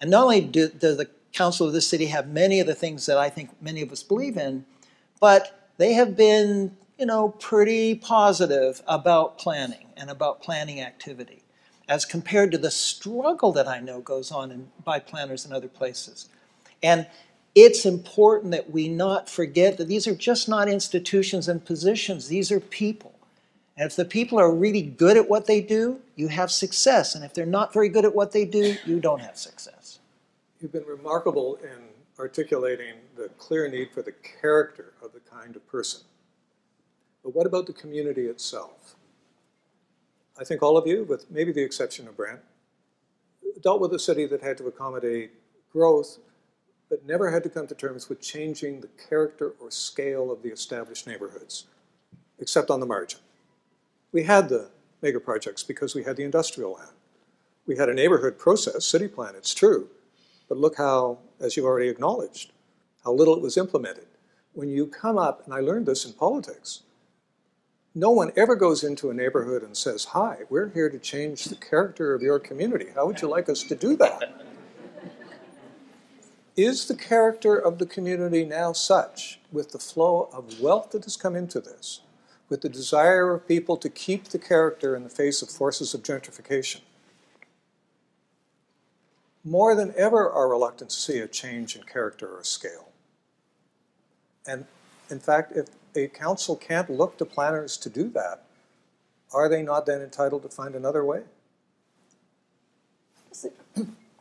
And not only do, does the council of this city have many of the things that I think many of us believe in, but they have been you know pretty positive about planning and about planning activity as compared to the struggle that I know goes on in, by planners in other places. And it's important that we not forget that these are just not institutions and positions, these are people. And if the people are really good at what they do, you have success. And if they're not very good at what they do, you don't have success. You've been remarkable in articulating the clear need for the character of the kind of person. But what about the community itself? I think all of you, with maybe the exception of Brent, dealt with a city that had to accommodate growth, but never had to come to terms with changing the character or scale of the established neighborhoods, except on the margin. We had the mega projects because we had the industrial land. We had a neighborhood process, city plan, it's true, but look how, as you've already acknowledged, how little it was implemented. When you come up, and I learned this in politics, no one ever goes into a neighborhood and says, Hi, we're here to change the character of your community. How would you like us to do that? Is the character of the community now such, with the flow of wealth that has come into this, with the desire of people to keep the character in the face of forces of gentrification, more than ever are reluctant to see a change in character or scale? And in fact, if a council can't look to planners to do that, are they not then entitled to find another way?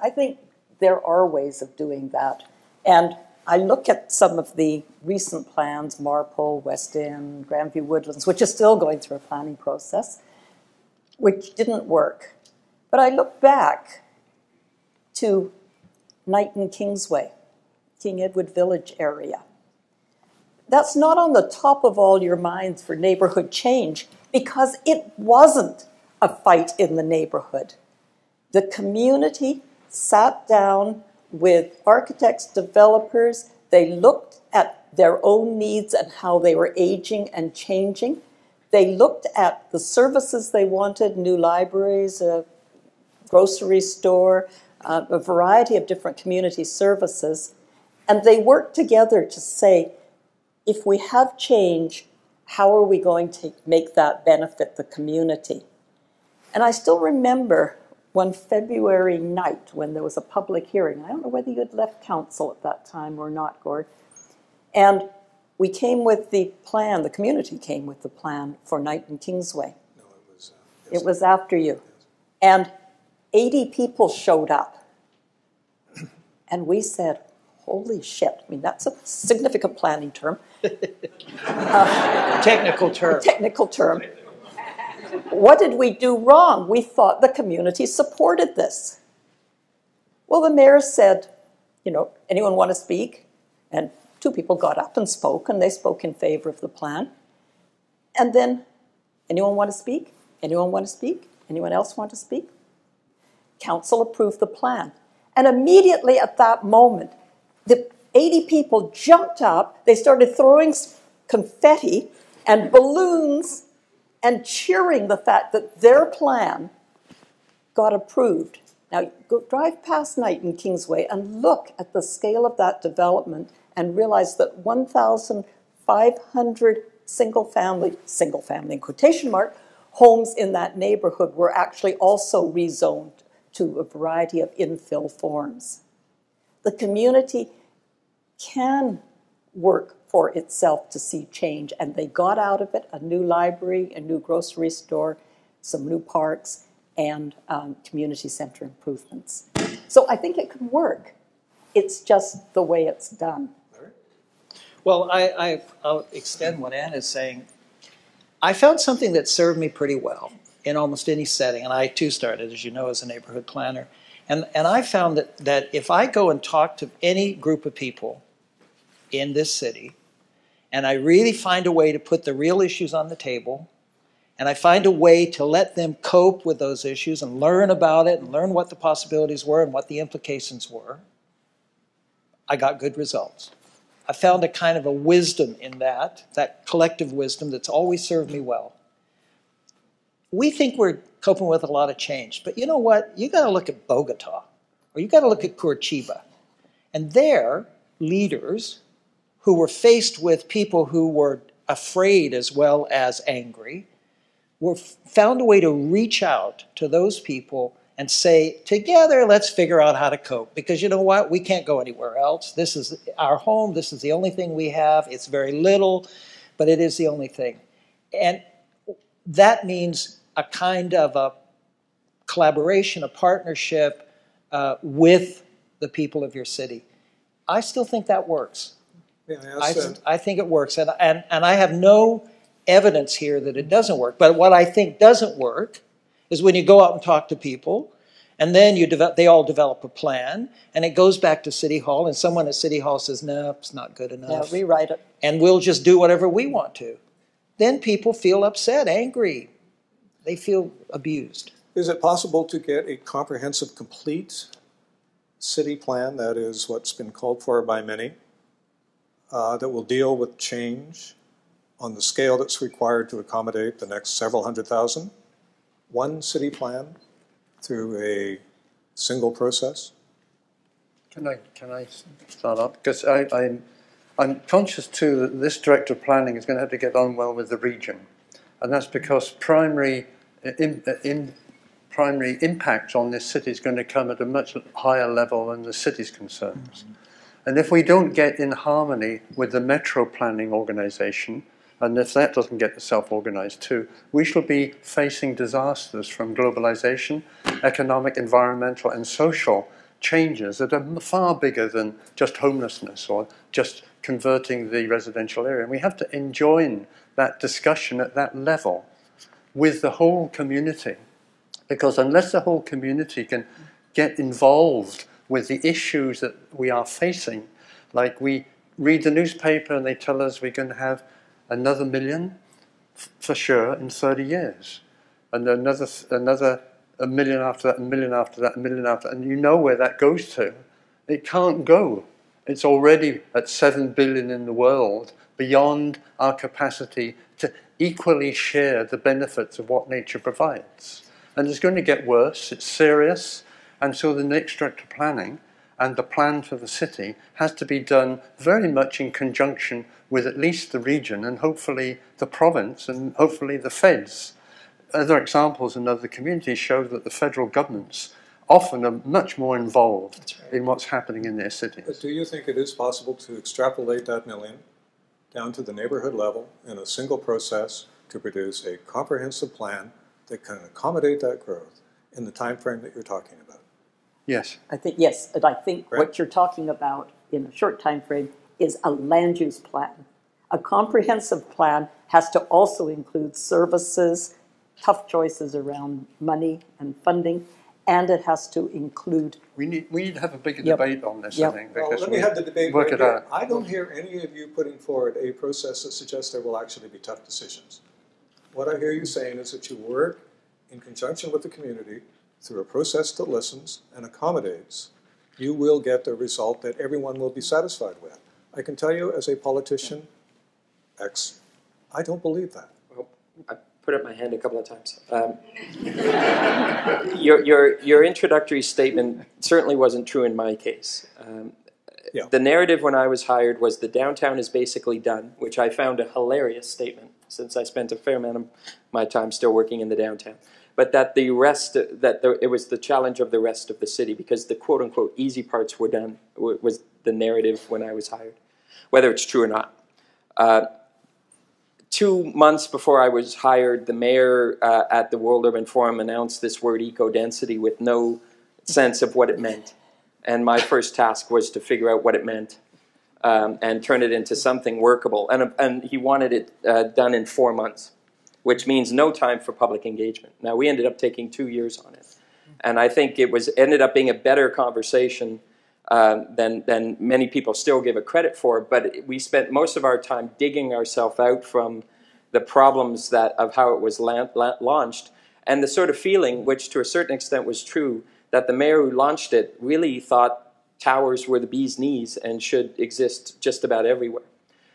I think there are ways of doing that. And I look at some of the recent plans, Marpole, West End, Grandview Woodlands, which is still going through a planning process, which didn't work. But I look back to Knight and Kingsway, King Edward Village area that's not on the top of all your minds for neighborhood change because it wasn't a fight in the neighborhood. The community sat down with architects, developers, they looked at their own needs and how they were aging and changing. They looked at the services they wanted new libraries, a grocery store, uh, a variety of different community services. And they work together to say, if we have change, how are we going to make that benefit the community? And I still remember one February night when there was a public hearing. I don't know whether you had left council at that time or not, Gord. And we came with the plan, the community came with the plan for Knight and Kingsway. No, it was. Uh. It was after you. And 80 people showed up. And we said, holy shit. I mean, that's a significant planning term. uh, technical term. Technical term. What did we do wrong? We thought the community supported this. Well, the mayor said, you know, anyone want to speak? And two people got up and spoke, and they spoke in favor of the plan. And then, anyone want to speak? Anyone want to speak? Anyone else want to speak? Council approved the plan. And immediately at that moment, the 80 people jumped up, they started throwing confetti and balloons and cheering the fact that their plan got approved. Now, go drive past Knight and Kingsway and look at the scale of that development and realize that 1,500 single family, single family in quotation mark, homes in that neighborhood were actually also rezoned to a variety of infill forms. The community can work for itself to see change, and they got out of it a new library, a new grocery store, some new parks, and um, community center improvements. So I think it can work. It's just the way it's done. Well, I, I, will extend what Ann is saying. I found something that served me pretty well in almost any setting, and I too started, as you know, as a neighborhood planner. And, and I found that, that if I go and talk to any group of people in this city, and I really find a way to put the real issues on the table, and I find a way to let them cope with those issues and learn about it and learn what the possibilities were and what the implications were, I got good results. I found a kind of a wisdom in that, that collective wisdom that's always served me well. We think we're coping with a lot of change. But you know what? You got to look at Bogota or you got to look at Curitiba. And their leaders who were faced with people who were afraid as well as angry were found a way to reach out to those people and say, together, let's figure out how to cope. Because you know what? We can't go anywhere else. This is our home. This is the only thing we have. It's very little, but it is the only thing. And that means a kind of a collaboration, a partnership uh, with the people of your city. I still think that works. Yeah, I, th- I think it works, and, and, and I have no evidence here that it doesn't work. But what I think doesn't work is when you go out and talk to people, and then you develop, they all develop a plan, and it goes back to City Hall, and someone at City Hall says, no, it's not good enough. Yeah, rewrite it. and we'll just do whatever we want to. Then people feel upset, angry. They feel abused. Is it possible to get a comprehensive, complete city plan, that is what's been called for by many, uh, that will deal with change on the scale that's required to accommodate the next several hundred thousand? One city plan through a single process? Can I, can I start up? Because I, I'm, I'm conscious too that this director of planning is going to have to get on well with the region. And that's because primary, uh, in, in, uh, primary impact on this city is going to come at a much higher level than the city's concerns. Mm-hmm. And if we don't get in harmony with the metro planning organisation, and if that doesn't get self-organised too, we shall be facing disasters from globalisation, economic, environmental and social changes that are far bigger than just homelessness or just converting the residential area. And we have to enjoin that discussion at that level with the whole community. Because unless the whole community can get involved with the issues that we are facing, like we read the newspaper and they tell us we're going to have another million for sure in 30 years, and another, another a million after that, a million after that, a million after that, and you know where that goes to. It can't go. It's already at 7 billion in the world, beyond our capacity to equally share the benefits of what nature provides. And it's going to get worse, it's serious, and so the next director planning and the plan for the city has to be done very much in conjunction with at least the region and hopefully the province and hopefully the feds. Other examples in other communities show that the federal governments often are much more involved right. in what's happening in their cities. But do you think it is possible to extrapolate that million down to the neighborhood level in a single process to produce a comprehensive plan that can accommodate that growth in the time frame that you're talking about? Yes. I think yes, and I think Right. what you're talking about in a short time frame is a land use plan. A comprehensive plan has to also include services, tough choices around money and funding, and it has to include We need, we need to have a bigger Yep. debate on this, Yep. I think. Well, let me have the debate work right it here. out. I don't hear any of you putting forward a process that suggests there will actually be tough decisions. What I hear you saying is that you work in conjunction with the community through a process that listens and accommodates. You will get the result that everyone will be satisfied with. I can tell you as a politician, X, I don't believe that. Well, I put up my hand a couple of times. Um, your, your, your introductory statement certainly wasn't true in my case. Um, Yeah. The narrative when I was hired was the downtown is basically done, which I found a hilarious statement since I spent a fair amount of my time still working in the downtown. But that the rest, that the, it was the challenge of the rest of the city because the quote unquote easy parts were done, was the narrative when I was hired, whether it's true or not. Uh, two months before I was hired, the mayor uh, at the World Urban Forum announced this word eco density with no sense of what it meant. And my first task was to figure out what it meant um, and turn it into something workable. And, and he wanted it uh, done in four months, which means no time for public engagement. Now, we ended up taking two years on it. And I think it was ended up being a better conversation um, than, than many people still give it credit for. But we spent most of our time digging ourselves out from the problems that of how it was la- la- launched and the sort of feeling, which to a certain extent was true, that the mayor who launched it really thought towers were the bee's knees and should exist just about everywhere.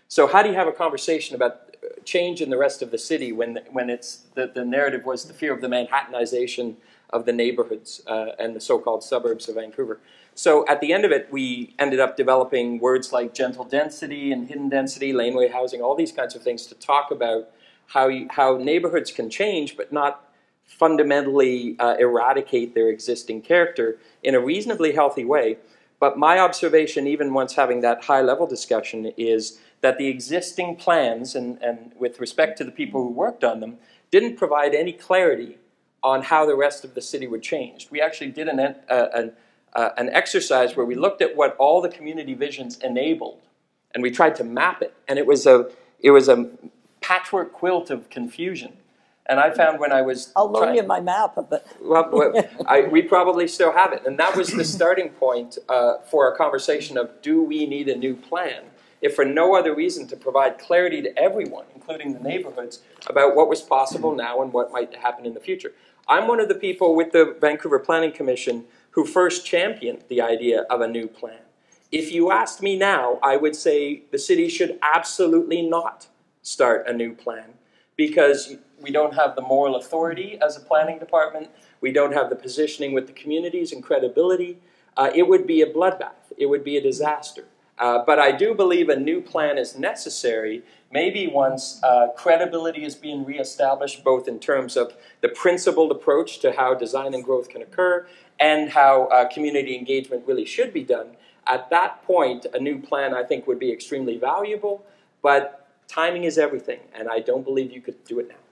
So how do you have a conversation about change in the rest of the city when when it's the, the narrative was the fear of the Manhattanization of the neighborhoods uh, and the so-called suburbs of Vancouver? So at the end of it, we ended up developing words like gentle density and hidden density, laneway housing, all these kinds of things to talk about how you, how neighborhoods can change, but not fundamentally uh, eradicate their existing character in a reasonably healthy way. But my observation, even once having that high level discussion, is that the existing plans, and, and with respect to the people who worked on them, didn't provide any clarity on how the rest of the city would change. We actually did an, uh, an, uh, an exercise where we looked at what all the community visions enabled, and we tried to map it. And it was a, it was a patchwork quilt of confusion. And I found when I was I'll loan you my map of it. well, well, I, we probably still have it. And that was the starting point uh, for a conversation of do we need a new plan? If for no other reason to provide clarity to everyone, including the neighborhoods, about what was possible now and what might happen in the future. I'm one of the people with the Vancouver Planning Commission who first championed the idea of a new plan. If you asked me now, I would say the city should absolutely not start a new plan because we don't have the moral authority as a planning department. We don't have the positioning with the communities and credibility. Uh, it would be a bloodbath. It would be a disaster. Uh, but I do believe a new plan is necessary, maybe once uh, credibility is being reestablished, both in terms of the principled approach to how design and growth can occur and how uh, community engagement really should be done. At that point, a new plan I think would be extremely valuable, but timing is everything, and I don't believe you could do it now.